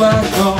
back home.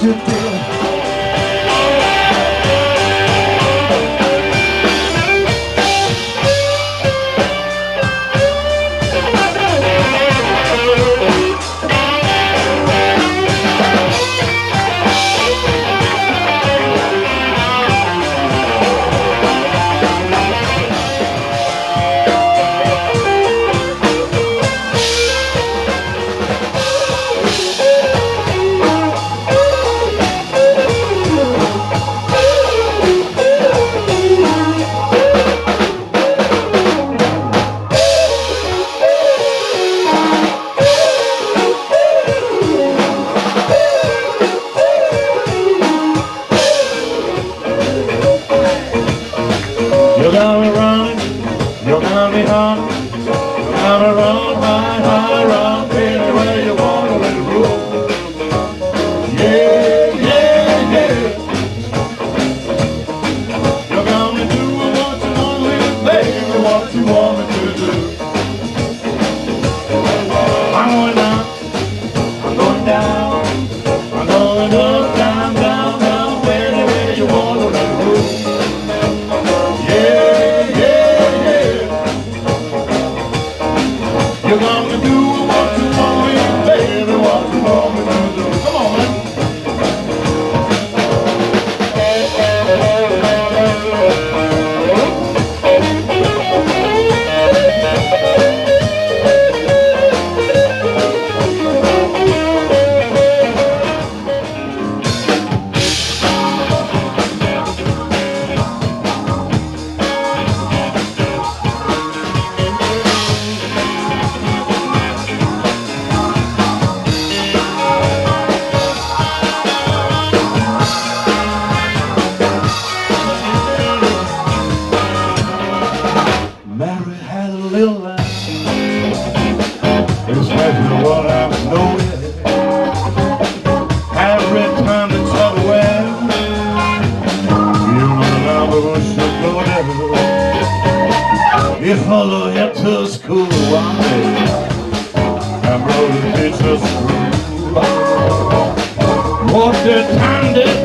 to follow him to school one day and rode the teacher's through. What the time did